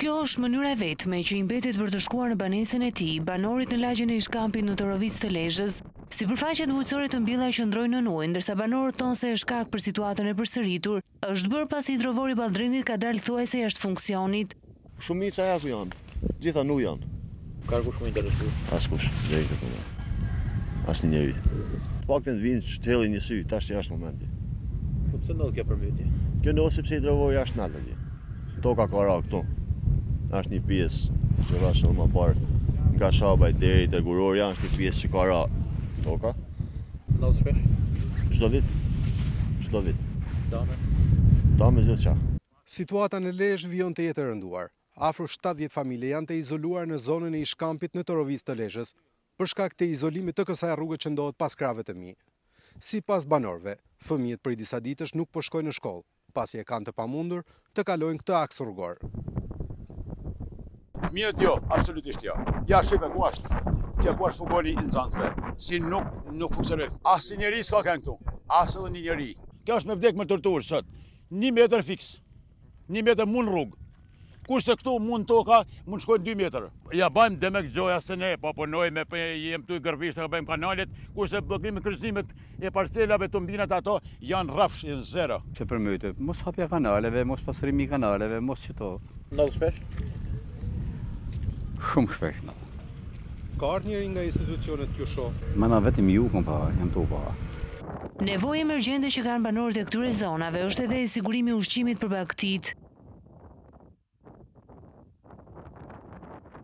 Kjo është mënyra e vetme që i mbetet për të shkuar në banesën e tij, banorit në lagjen e ish-kampit në Torovicë të Lezhës. Sipërfaqet bujqësore të mbjella qëndrojnë nën ujë, ndërsa banorët thonë se shkak për situatën e përsëritur është bërë pasi hidrovori i Balldrenit ka dalë thuajse jashtë funksionit. Shumica ja ku janë, gjitha nuk janë. Ka kush me interesu? Askush, deri këtu më. Asnjë njeri. Të paktën të vinë që të hedhin një sy, tash që është momenti. Po pse ndodh kjo përmbytje? Kjo ndodh sepse hidrovori është nalt atje. Toka ka ra këtu. Është një pjesë që ra shumë më parë. Nga Shabaj deri te Gurorja është një pjesë që ka ra toka. Ndodh shpesh? Çdo vit. Çdo vit. Dëme? Dame zë çka. Situata në Lezhë vijon të jetë e rënduar. Afro shtatëdhjetë familje janë të izoluara në zonën e ish-kampit në Torovicë të Lezhës, për shkak të izolimit të kësaj rruge që ndodhet pas krahëve të mi. Sipas banorëve, fëmijët prej disa ditësh nuk po shkojnë në shkollë, pasi e kanë të pamundur të kalojnë këtë aks rrugor. Fëmijët jo, absolutisht jo. Ja shihve ku është, kjo ku është furgoni i nxënësve, si nuk nuk funksionojnë. Asnjë njeri s'ka këtu, as edhe një njeri. Kjo është me vdekë me torturë sot. Një metër fiks. Një metër mun n'rrugë. Kurse këtu mun n'toka, mund të shkojnë 2 metër. Ja bëjmë demek gjoja se ne po punojmë, po jem tu gërvisht e bëjmë kanalet, kurse bllokimi, kryqëzimet e parcelave tombinat ato janë rrafsh, janë zero. Të përmbyte. Mos hapja e kanaleve, mos pastrimi i kanaleve, mos qëto. Ndodh shpesh? Shumë shpesh ndodh. Ka ardh njeri nga institucionet t'ju shohë. Mana vetëm ju kom pa, jam tu pa. Nevojë emergjente që kanë banorët e këtyre zonave është edhe sigurimi i ushqimit për bagëtitë.